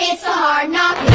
It's a hard knock.